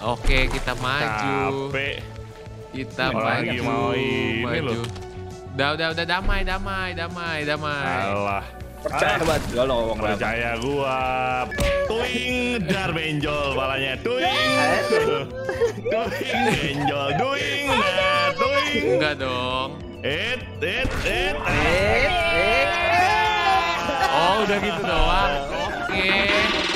Oke, kita maju. Capek. Kita Orang maju. lagi mau ini maju. loh. Udah, udah, udah damai, damai, damai, damai. Alah. Percaya banget gua lo ngomong apa. Percaya gua. Tuing dar benjol palanya. Tuing. Tuing benjol. Tuing. Tuing. Enggak dong. Et, et, et. Eh, eh. Oh, udah gitu doang. Oke. Yo,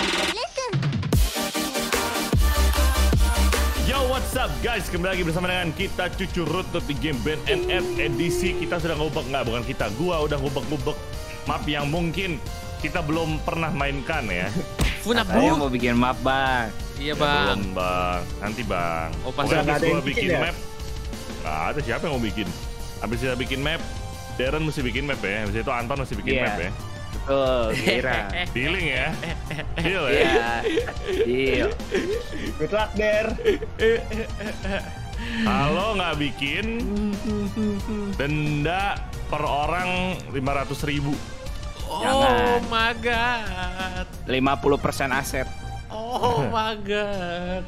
up guys? Kembali lagi bersama dengan kita Cucu Rutut di game Band NF edisi Kita sudah ngubek, nggak bukan kita Gua udah ngubek-ngubek map yang mungkin kita belum pernah mainkan ya Funap Saya bu. mau bikin map bang. Iya Ya, bang. Belum bang, nanti bang Oh, pas Pokoknya habis ada gua yang bikin bikin ya? map Nggak ada siapa yang mau bikin Habis kita bikin map Darren mesti bikin map ya Habis itu Anton mesti bikin Iya. map ya Betul, kira. Dealing ya Deal ya Iya. Deal. Good luck, Der. Kalau nggak bikin Denda per orang 500 ribu Oh Jangan. my god. 50% aset. Oh my god.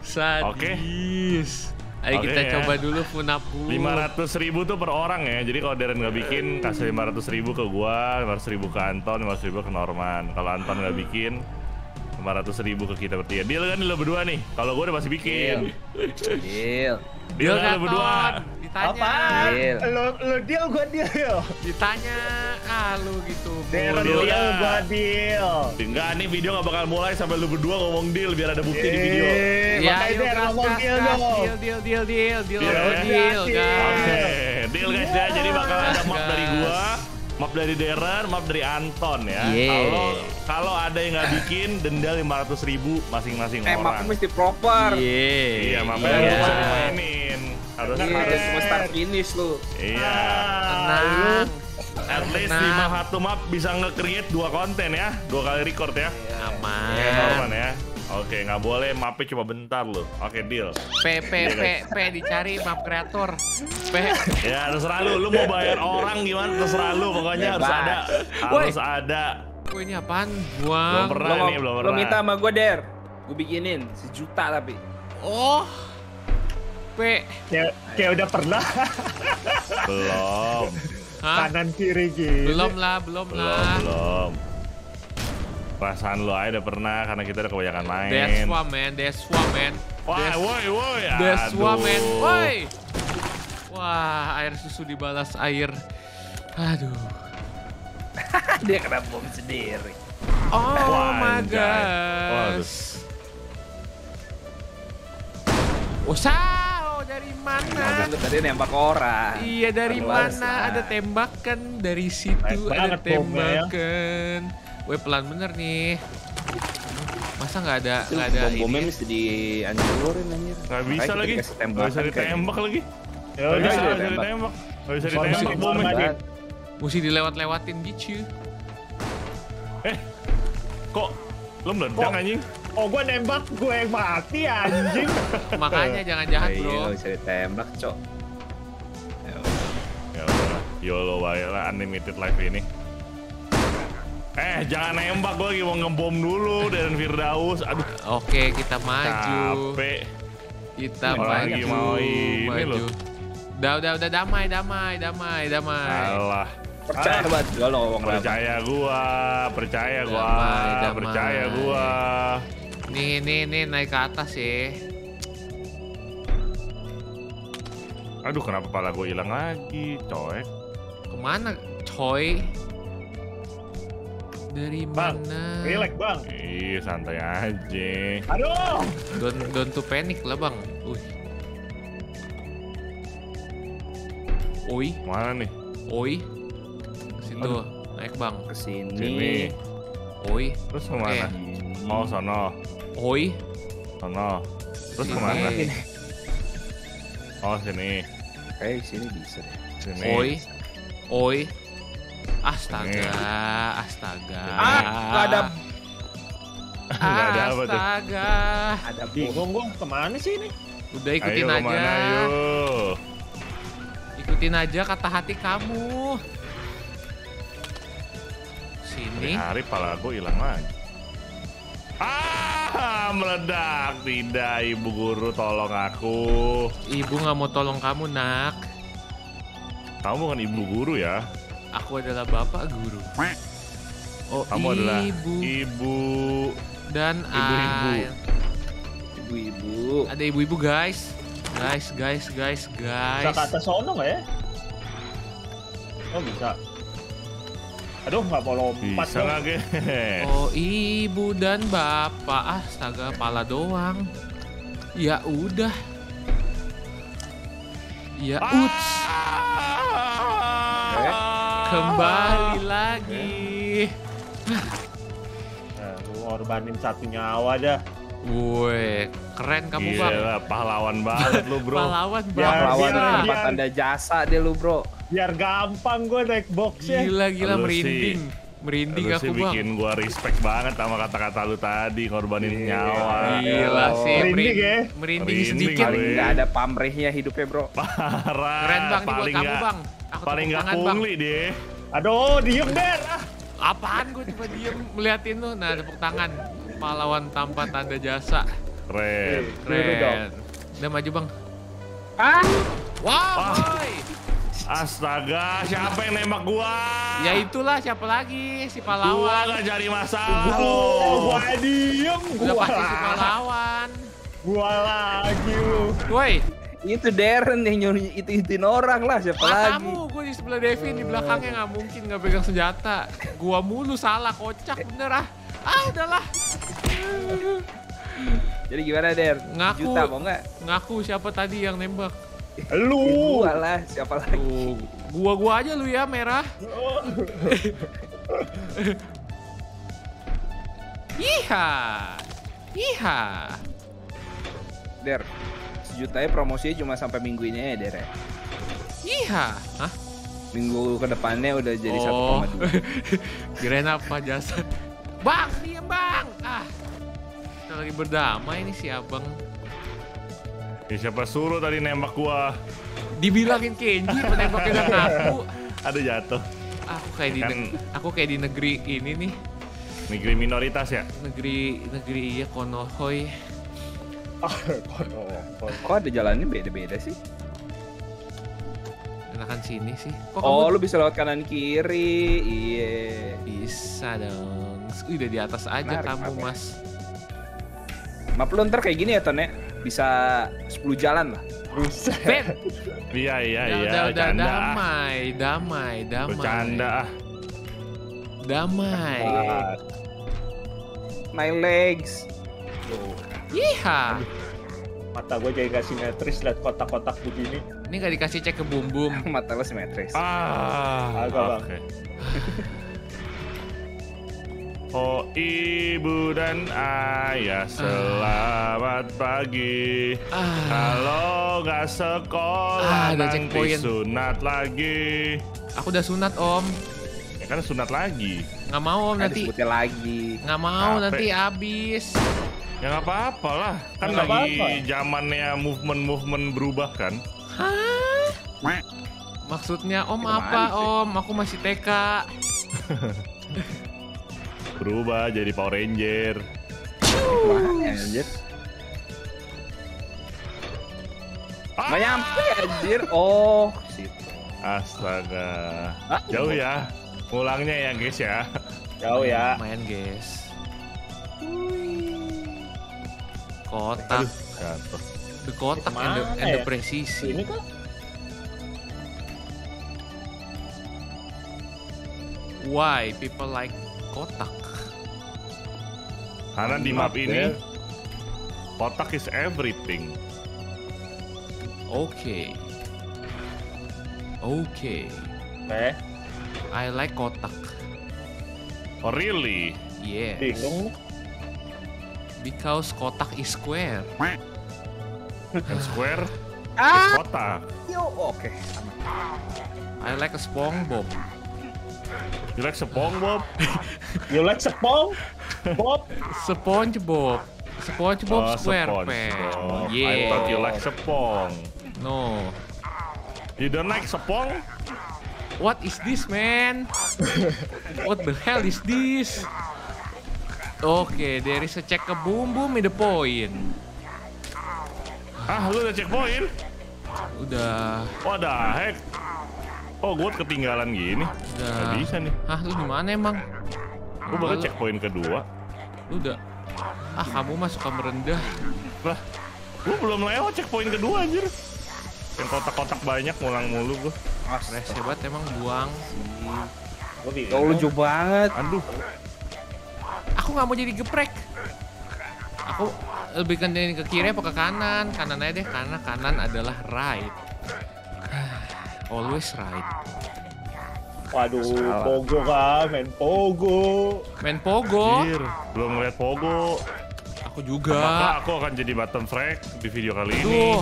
Sadis. Ayo Oke, kita ya. coba dulu Funapu. 500 ribu tuh per orang ya. Jadi kalau Darren nggak bikin Kasih 500 ribu ke gua 500 ribu ke Anton 500 ribu ke Norman. Kalau Anton nggak bikin 500 ribu ke kita bertiga. Deal kan lo berdua nih? Kalau gua udah pasti bikin. Deal. Deal Deal kan lo berdua Ditanya. Apaan? Deal. Lo, lo deal, gua deal. yo. Ditanya. Ah lu gitu. Der Deal deal, gua deal. Enggak nih video nggak bakal mulai Sampai lu berdua ngomong deal Biar ada bukti di video Eh, Ya, makanya gas, ngomong gas, deal. Deal, deal, deal, deal, deal, Deal, deal, ya? deal, guys. Oke, deal guys ya. Jadi bakal ada map Gas. dari gua, map dari Darren, map dari Anton ya. Yeah. Kalau kalau ada yang nggak bikin denda 500 ribu masing-masing Eh, mapnya orang. mesti proper. Iya, Iya. mapnya Iya. harus bisa dimainin. Harus Ini Iya. harus semua start finish lu. Iya. Tenang. At least. 5 satu map bisa nge-create dua konten ya. Dua kali record ya. Aman. Ya, Norman ya. Oke, nggak boleh mapnya cuma bentar loh. Oke, deal. P, P, P, P dicari map kreator. P. Ya, terserah lu. Lu mau bayar orang gimana? Terserah lu. Pokoknya harus ada. Harus ada. Wah ini apaan? Belum Buang. pernah Lo, nih, belum lo pernah. minta sama gue Der. Gue bikinin sejuta tapi. Oh. P. Kayak, kayak udah pernah Belum. Hah? kanan kiri gitu. Belum lah, belum belum, lah. belum. Perasaan lo aja udah pernah karena kita udah kebanyakan main. Deswa man, Deswa man. Wah, woi, woi. Deswa aduh. man, woi. Wah, air susu dibalas air. Aduh. Dia kena bom sendiri. Oh Wah, my gosh. Usah, dari mana? lu tadi nembak orang. Iya dari mana? Ada tembakan dari situ Baik ada ya. Weh pelan bener nih. Masa nggak ada nggak ada bom-bomnya ini? mesti dihancurin anjir. Nggak bisa Makanya lagi. Nggak bisa ditembak lagi. Ya udah, bisa, ditembak. Nggak bisa ditembak bomnya. Mesti dilewat-lewatin gitu. Eh, kok lo meledak anjing? Oh, gua nembak, gue yang mati anjing. Makanya jangan jahat Iya, bro. nggak bisa ditembak, Cok. Ya. Ya YOLO baik lah unlimited life ini. Eh, jangan nembak gue lagi mau ngebom dulu dan Firdaus. Aduh, Oke kita maju. capek. Kita Orang maju. lagi mau ini maju. loh. Udah udah udah damai damai damai damai. Alah. Percaya banget gua lo ngomong. Percaya gua, percaya gua, Damai, damai. percaya gua. Nih nih nih naik ke atas ya. Aduh, kenapa pala gua hilang lagi, coy? Ke mana coy? Dari Bang, mana? Relax, Bang. Ih, santai aja. Aduh. Don't don't to panic lah bang. Uy. Oi, Mana nih? oi. Situ Aduh. naik bang. Ke sini. Sini. Oi, Terus ke mana? Ini. Oh, sono. oi. Sono. Terus Sini. ke mana? Oh, sini. Kayak sini bisa deh. Sini. Oi, oi. Astaga, astaga. Ah, nggak ada Nggak ada apa tuh? Astaga. ada. Bingung gua ke mana sih ini? Udah Ayo ikutin aja. ke mana, ayo? Ikutin aja kata hati kamu. Sini. Hari pala gua hilang lagi. Ah! Ah, meledak. Tidak, ibu guru tolong aku. Ibu nggak mau tolong kamu, nak. Kamu bukan ibu guru ya? Aku adalah bapak guru. Oh, Kamu adalah ibu ibu. dan ibu-ibu. Ibu-ibu. Ada ibu-ibu, guys. Guys, guys, guys, Bisa guys. ke atas sono nggak ya? Oh bisa. Aduh nggak mau lompat Bisa guys? Oh, ibu dan bapak. Astaga, pala doang. Ya udah. Ya Ah! uts. Eh? Kembali lagi. Nah, lu ngorbanin satu nyawa dah. Woi, keren kamu bang. Gila, pahlawan banget lu, bro. Pahlawan Ya, bang. Lawan Gila. tempat tanda jasa deh lu bro. Biar gampang gue naik boxnya. Gila gila Lu merinding. Merinding Lu aku sih bang. bikin gua respect banget sama kata-kata lu tadi, ngorbanin Iya. nyawa. Gila Oh. sih, Merinding merinding, ya? merinding Merinding sedikit. Paling nggak ada pamrihnya hidupnya bro. Parah. Keren bang, ini buat paling kamu nggak- bang. Aku Paling nggak pungli deh. Aduh, diem Der. Ah. Apaan gue cuma diem meliatin lu. Nah tepuk tangan. Pahlawan tanpa tanda jasa. Keren. Keren. Udah maju bang. Ah, Wow, Ah. boy. Astaga, siapa yang nembak gua? Ya itulah siapa lagi si Gua pahlawan. gak jadi masalah. Oh, gua diem, Udah gua pasti si pahlawan. Gua lagi lu. Woi, itu Darren yang nyuruh itu ituin orang lah siapa lagi. matamu gue di sebelah Devin di belakangnya nggak mungkin nggak pegang senjata. Gua mulu salah kocak bener ah. Ah udahlah. Jadi gimana Der? Ngaku. Juta mau nggak? Ngaku siapa tadi yang nembak? Lu. Gua lah siapa lagi? Gua gua aja lu ya merah. Iha. Iha. Der, sejutanya promosinya cuma sampai minggu ini ya Der. Iha. Hah? Minggu ke depannya udah jadi oh. 1,2. Kirain apa jasa? Bang, diam bang. Ah. Kita lagi berdamai nih si abang. Ya, siapa suruh tadi nembak gua? Dibilangin Kenji penembaknya udah ngaku. Ada jatuh. Aku kayak di Kan- aku kayak di negeri ini nih. Negeri minoritas ya? Negeri negeri iya Konohoi. Kok ada jalannya beda-beda sih? Enakan sini sih. Kok Oh, kamu lu bisa lewat kanan kiri. Iya. bisa dong. Udah di atas aja Menarik, kamu. Mas. Map lu ntar kayak gini ya Ton ya? Bisa 10 jalan lah. Buset. Iya, iya, iya. udah, ah. damai, damai, damai. Bercanda ah. Damai. My legs. tuh. Iha. Mata gue jadi gak simetris liat kotak-kotak begini. Ini gak dikasih cek ke bum bum. Mata lu simetris. Ah, Agak, Bang. Oh ibu dan ayah selamat pagi Ah, Kalau nggak sekolah Ah, nanti sunat lagi aku udah sunat om. Ya kan sunat lagi Nggak mau om Kan nanti. disebutnya lagi. Nggak mau Capek. nanti abis. Ya nggak apa-apa lah Kan Nggak lagi apa-apa. zamannya movement-movement berubah kan Hah? Maksudnya om Gimana apa sih? om? Aku masih TK. Berubah jadi Power Ranger anjir? Ah, nyampe anjir. Oh, situ. Astaga Ah, Jauh ya Ulangnya ya guys ya Jauh ya. Lumayan guys. Kotak, Aduh the kotak and the, and the ya? presisi. Ini kok Why people like kotak? Karena di map ini Kotak is everything Oke. Oke. Eh, I like kotak. Oh really? Yes. bingung. Because kotak is square. And square Ah, kotak yo, oke. I like a SpongeBob. You like SpongeBob? You like sepong? Bob? SpongeBob. SpongeBob Oh, SquarePants. SpongeBob. I Yeah. thought you like Sepong. No. You don't like Sepong? What is this, man? What the hell is this? Oke, there is a check ke boom boom in the point. Ah, lu udah checkpoint? Udah, What the heck? Oh, gue ketinggalan gini. udah. Gak bisa nih. Hah, lu di mana emang? Gue bakal Lu- checkpoint kedua. Lu udah. Ah, kamu mah suka merendah. Lah, gue belum lewat checkpoint kedua anjir. Yang kotak-kotak banyak ngulang mulu gue. Res hebat emang buang. Gue bingung. Ya jauh banget. Aduh, Aku nggak mau jadi geprek. Aku lebih kendarin ke kiri apa ke kanan? Kanan aja deh, karena kanan adalah right. Always right. Waduh, Salah. pogo kan, main pogo. Main pogo. anjir. Belum ngeliat Pogo. Aku Maka juga. aku akan jadi bottom frag di video kali ini. Aduh.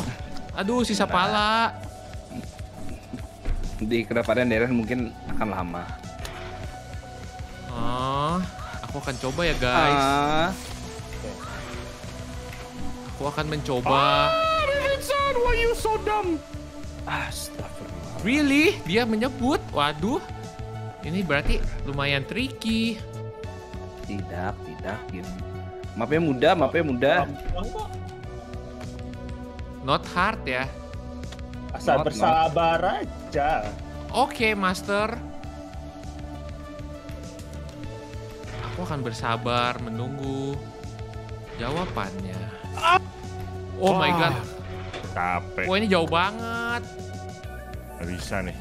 Aduh, sisa pala. Di ke depannya Darren mungkin akan lama. Oh, aku akan coba ya guys. Ah, Aku akan mencoba. Ah, why you so dumb? Astagfirullah. Really? Dia menyebut. Waduh. Ini berarti lumayan tricky. Tidak, tidak gitu. Mapnya mudah, mapnya mudah. Not hard ya. Asal Not, bersabar aja. Oke, Master. Aku akan bersabar menunggu jawabannya. Oh my Wah, god. Capek. Wah, ini jauh banget. Gak bisa nih.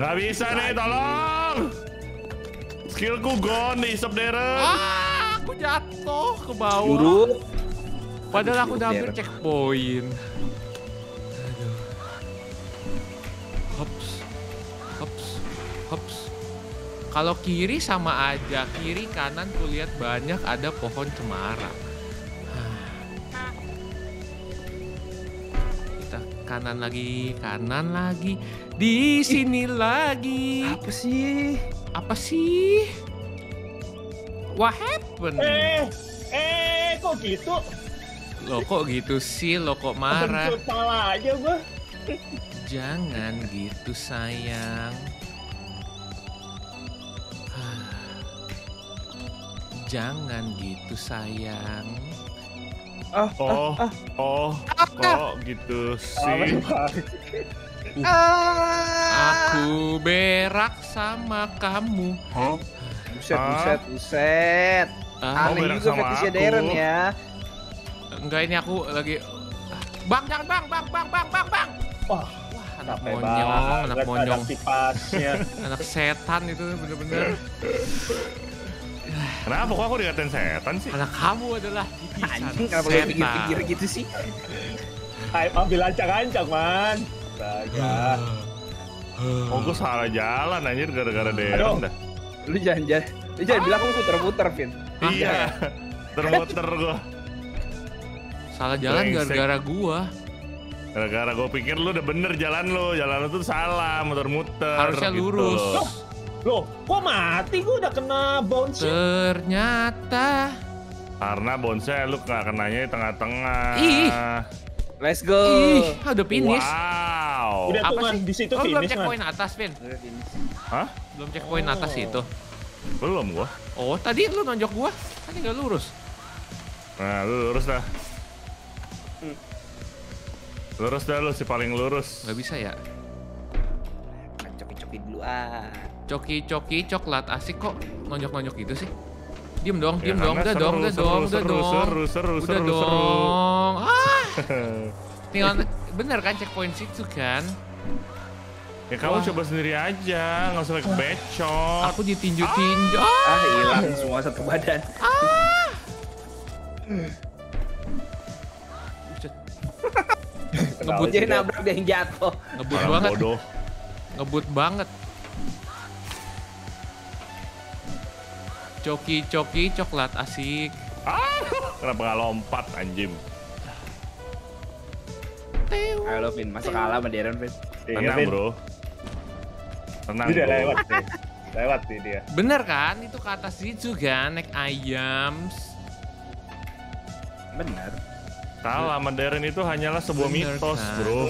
Gak bisa nih, tolong! Skillku gone nih, Sob Darren. Ah, aku jatuh ke bawah. Jurut. Padahal aku udah hampir checkpoint. Aduh. Hops. Hops. Hops. Kalau kiri sama aja, kiri kanan kulihat banyak ada pohon cemara. Kanan lagi, kanan lagi, di sini lagi. Apa sih? Apa sih? What happened? Eh, eh, kok gitu? Lo kok gitu sih? Lo kok marah? Bencut pala aja gua. Jangan gitu sayang. Jangan gitu sayang. Ah, Oh, oh, kok gitu sih? Aku berak sama kamu. buset, Ah. buset, buset. Ah, Aneh berak juga sama fetishnya aku. Darren ya. enggak ini aku lagi Bang, jangan bang, bang, bang, bang, bang, bang. Wah, Wah, anak monyong, anak monyong, anak setan itu bener-bener. Kenapa kok aku dikatain setan sih? Anak kamu adalah Anjing, kenapa setan. pikir-pikir gitu sih? Ayo ambil ancang-ancang, man. Astaga. Oh, gue salah jalan anjir gara-gara Aduh. Darren dah. Lu jangan jangan, lu jangan bilang aku puter-puter, Vin. Iya, termuter gue. Salah jalan gara-gara gua. Gara-gara gue pikir lu udah bener jalan lu, jalan lu tuh salah, muter-muter. Harusnya gitu lurus. Loh. Kok mati? Gua udah kena bounce. Ternyata Karena bonsai lu nggak kenanya di tengah-tengah. Ih. Let's go. ih, udah finish. Wow. Udah tuh, Apa man. sih? Di situ oh, belum finish, man. checkpoint atas, Vin. Udah finish. Hah? Belum checkpoint atas Oh. itu. Belum gua. Oh, tadi lu nonjok gua. Tadi nggak lurus. Nah, lu lurus dah. Lurus dah lu, si paling lurus. Nggak bisa ya. Coki-coki dulu ah. Coki-coki coklat asik kok nonjok-nonjok gitu sih. Diem dong, Ya, diem dong, udah dong, udah dong, udah dong. seru, seru, Udah seru, seru. dong. Ah, tinggal bener kan checkpoint situ kan? ya kamu Wah. coba sendiri aja, nggak usah bacot. Aku ditinju-tinju. Ah, Ah, hilang semua satu badan. Kenapa Ngebut Jadi nabrak dia yang jatuh. Ngebut banget, bodoh. Ngebut banget. Coki-coki coklat asik. Ah, kenapa nggak lompat anjim? Tew. Ayo lo, Vin. Masa kalah sama Darren, Vin? Iya, Tenang Vin. bro. Tenang Dia udah bro. lewat sih. Lewat sih dia. Bener kan? Itu ke atas situ kan, naik ayam. Bener. Salah, sama Darren itu hanyalah sebuah Bener mitos kan? bro.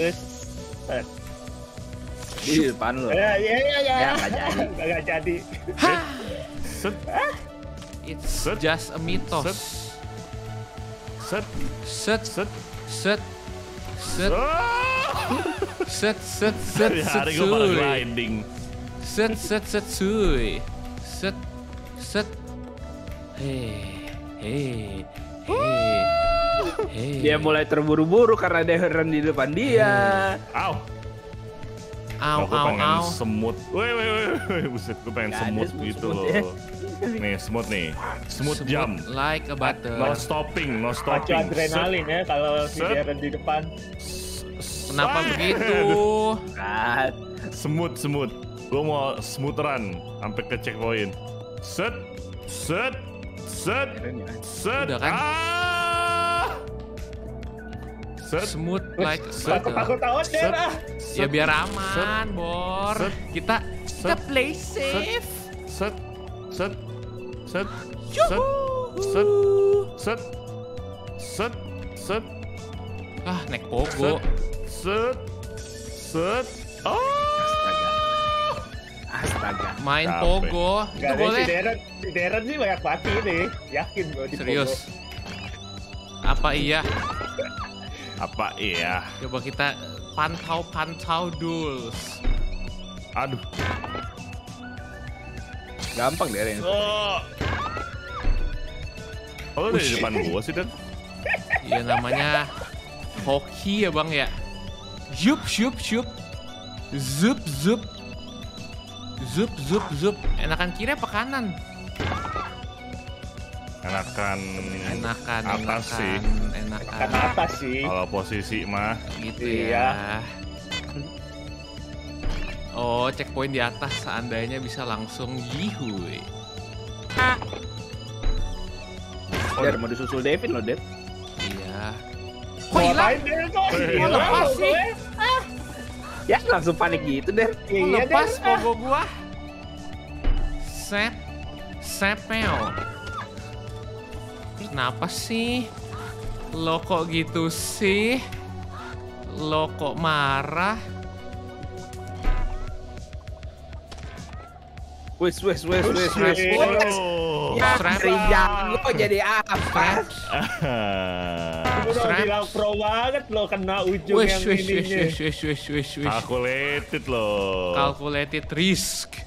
Di depan lo. Ya, ya, ya, ya. Ya, nggak jadi. Nggak jadi. Set. It's Set. just a mythos. Set. Set, Set. set, set, set, set, set, set, hari gue malah suy. grinding. Set, set, set, suy. Set, set. Hei, hei, hei, hei. Dia mulai terburu-buru karena ada heran di depan dia. Au. Aku pengen au. semut. Woi, woi, woi, woi, buset, gue pengen semut gitu loh. semut-semut Nih, semut nih. Semut Smooth jam. Like a butter. No stopping, no Pacu stopping. adrenalin ya kalau si. Darren di depan. Kenapa begitu? Semut, semut. Gue mau smooth run sampai ke checkpoint. Set, set, set, set. Udah kan? Ah! Set, Smooth like Set. Takut awan set, ah. Ya set, biar aman, Bor. Set. Kita kita Set. play safe. set, set, set, set, set, set, set, set, Ah, naik pogo. set, set. Oh! Astaga. Main Capek. pogo. Gak Itu ada si boleh. Darren, si Darren sih banyak mati nih. Yakin gue di Serius. Pogo. Apa iya? Apa iya? Coba kita pantau-pantau dulu. Aduh. Gampang deh Ren. Oh. Oh, lu dari depan gua sih, Dan. Iya namanya hoki ya bang ya. Zup zup zup. Zup zup. Zup zup zup. Enakan kiri apa kanan? Enakan Enakan, atas enakan, sih. enakan. Kan atas sih. Kalau posisi mah Gitu Iya. ya. Oh, checkpoint di atas seandainya bisa langsung yihui. Der mau disusul Devin loh, Der. Iya. Kok hilang? kok? Eh, lepas sih? Ya langsung panik gitu. Kok Iya, lepas pogo gua? Set. Sepel. Kenapa sih? Lo kok gitu sih? Lo kok marah? Wes, wes, wes, wes, wes. Wes. Ya, dari jago jadi apa? Udah bilang pro banget lo kena ujung Wish, yang wish, wish, ininya. wish, wish, wish, wish, wish. Calculated loh. Calculated risk.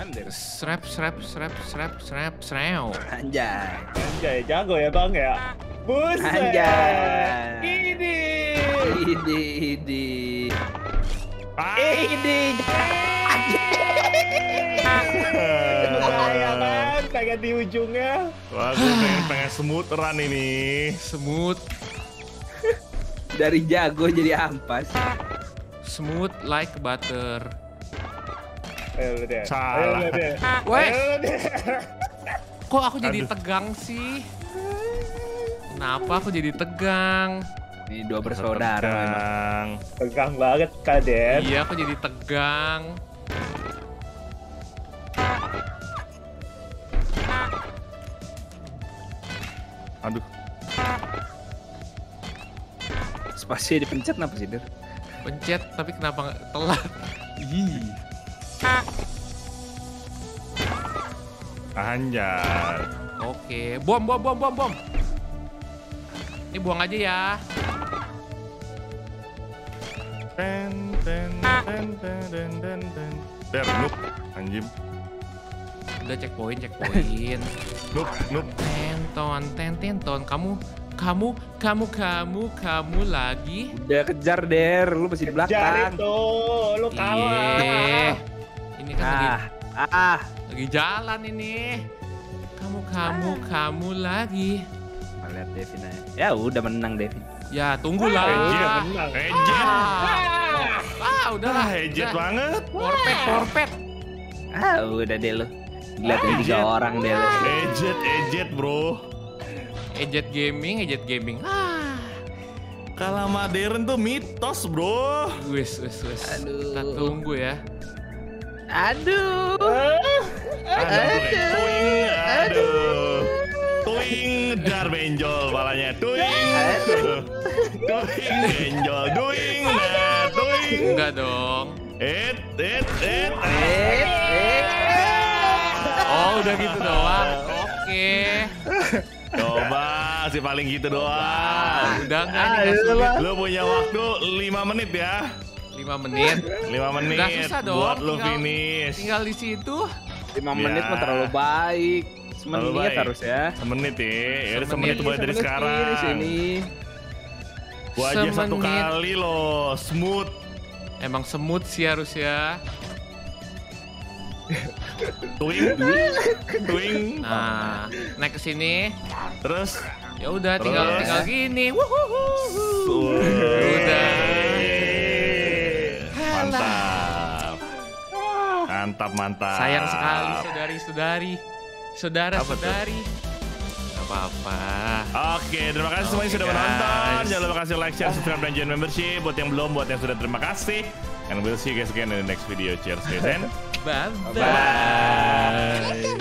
Man, Der. Strap, strap, strap, strap, strap, strap. Anjay. Anjay, jago ya bang ya. Buset. Anjay. Ini. Ini, ini. Ah. Ini. Bahaya kan, pengen di ujungnya. Wah, gue pengen, pengen smooth run ini. Smooth, Dari jago jadi ampas. smooth like butter. Ayo lu deh. Salah. Ayo lu deh. Weh. Ayo lu deh. Kok aku jadi Aduh. tegang sih? Kenapa aku jadi tegang? Ini dua bersaudara memang. Tegang. Tegang banget kaden. Iya, aku jadi tegang. Aduh. Spasi dipencet kenapa sih, Der? Pencet, tapi kenapa nggak telat? Ih. Anjay. Oke, bom, bom, bom, bom, bom. Ini buang aja ya. Ten, ten, ten, ten, ten, ten, ten. Der, noob. Anjim. Udah checkpoint, checkpoint. Noob, noob. Tenton, tententon. Kamu, kamu, kamu, kamu, kamu lagi. Udah kejar, Der. Lu masih di belakang. tuh, lu kalah. Iya. Ini kan lagi, Ah, ah. Lagi jalan ini. Kamu, kamu, kamu lagi. Lihat Devin aja. Ya udah menang Devin. Ya, tunggulah. Ejet. Udah menang. Ejet. Ah, ah udahlah. Ah, ejet banget. Porpet, porpet. Ah, udah deh lu. Lihat ini tiga orang deh lu. Ejet, ejet, bro. Ejet gaming, ejet gaming. Ah, Kalau modern tuh mitos, bro. wis, wis, wis. Aduh. Kita tunggu ya. Aduh. Aduh, aduh. Tuing, dar benjol palanya. Tuing. Tuing, benjol. Tuing, tuing. Enggak dong. Et, et, et. Eh, eh. Oh, udah gitu doang. Oke. Coba sih paling gitu doang. Udah nggak Ah. Lu punya waktu 5 menit ya. 5 menit. 5 menit Nggak susah dong. buat lu tinggal- finish. Tinggal di situ. 5 Ya. menit mah terlalu baik. Semenit baik. harus ya. Semenit ya. Ya Semenit. semenit mulai dari Semenit sekarang. Di sini. Gua aja satu Semenit. kali loh, smooth. Emang semut sih harus ya. Twing, twing. Nah, naik ke sini. Terus Ya udah tinggal tinggal gini. Wuhuhu. Mantap, mantap. Sayang sekali saudari-saudari. Saudara-saudari. Gak apa-apa. Oke, terima kasih semuanya Oke, sudah menonton. guys. Jangan lupa kasih like, share, subscribe, dan join membership. Buat yang belum, buat yang sudah terima kasih. And we'll see you guys again in the next video. Cheers guys and Bye-bye. bye.